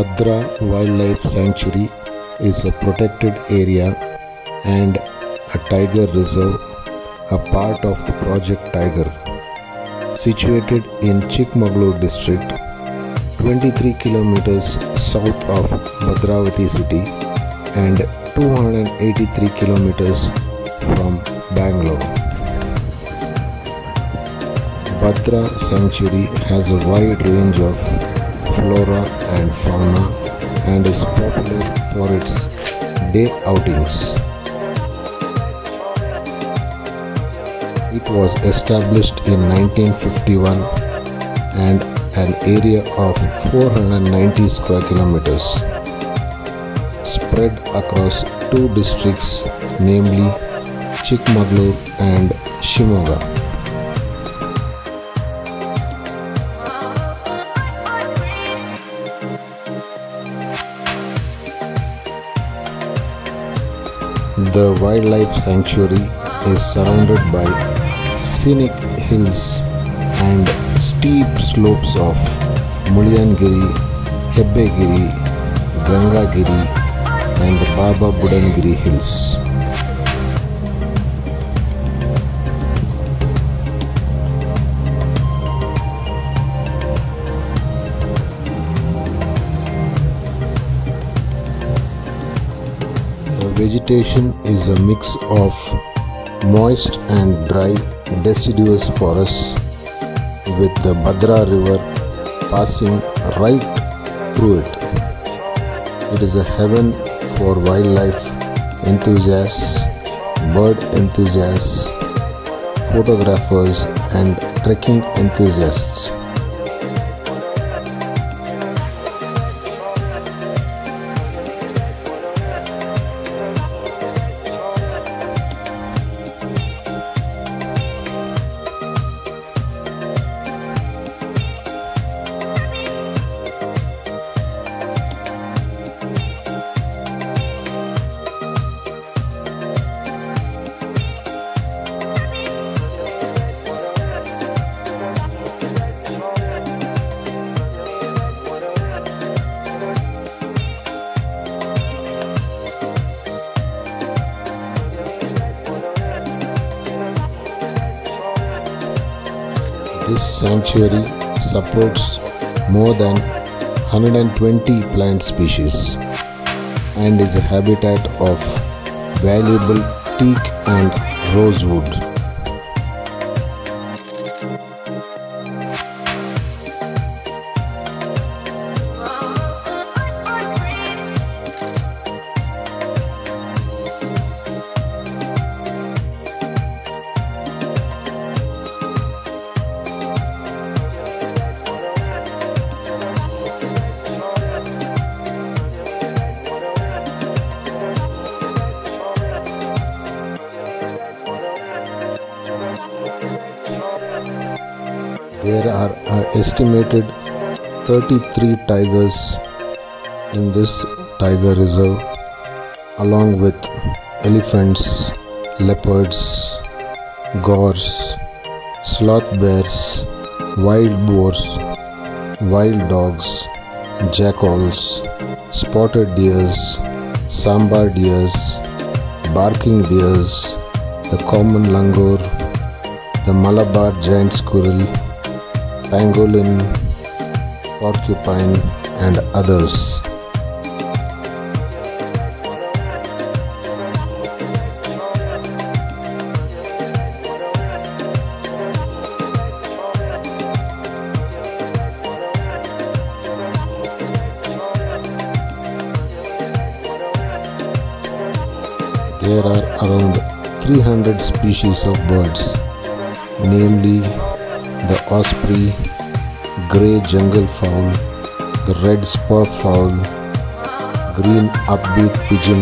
Bhadra Wildlife Sanctuary is a protected area and a tiger reserve, a part of the Project Tiger. Situated in Chikmagalur district, 23 kilometers south of Bhadravati city and 283 kilometers from Bangalore. Bhadra Sanctuary has a wide range of flora and fauna and is popular for its day outings. It was established in 1951 and an area of 490 square kilometers spread across two districts namely Chikmagalur and Shimoga. The wildlife sanctuary is surrounded by scenic hills and steep slopes of Mulyangiri, Hebbegiri, Gangagiri and the Baba Budangiri hills. Vegetation is a mix of moist and dry deciduous forests with the Bhadra river passing right through it. It is a heaven for wildlife enthusiasts, bird enthusiasts, photographers, and trekking enthusiasts. This sanctuary supports more than 120 plant species and is a habitat of valuable teak and rosewood. There are estimated 33 tigers in this tiger reserve, along with elephants, leopards, gaurs, sloth bears, wild boars, wild dogs, jackals, spotted deers, sambar deers, barking deers, the common langur, the Malabar giant squirrel, pangolin, porcupine, and others. There are around 300 species of birds, namely the osprey, grey jungle fowl, the red spur fowl, green upbeat pigeon,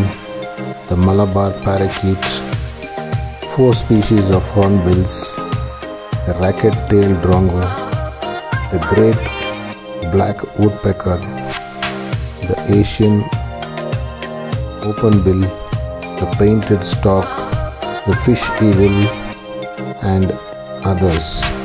the Malabar parakeet, four species of hornbills, the racket-tailed drongo, the great black woodpecker, the Asian open bill, the painted stork, the fish eagle, and others.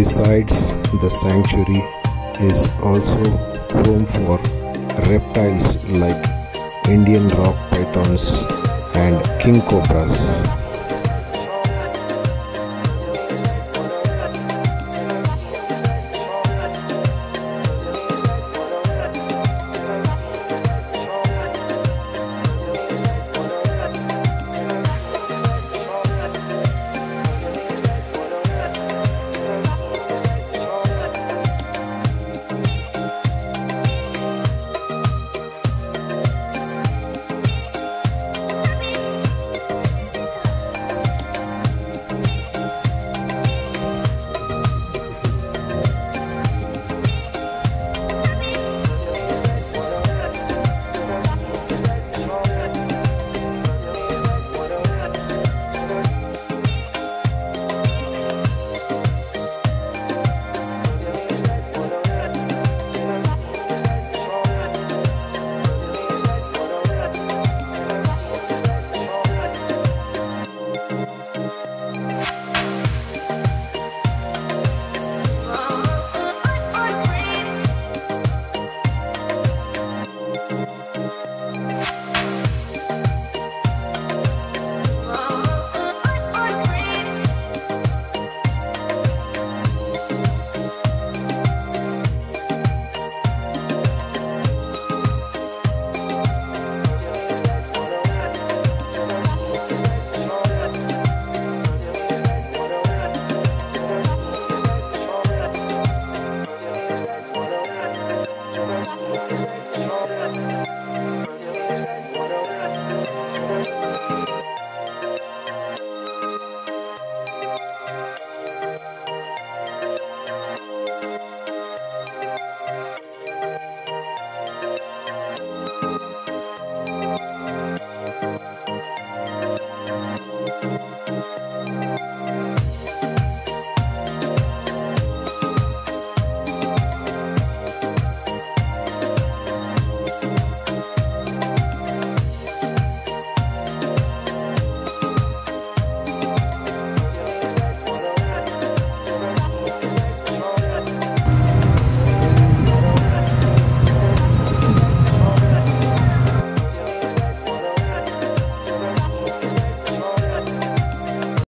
Besides, the sanctuary is also home for reptiles like Indian rock pythons and king cobras.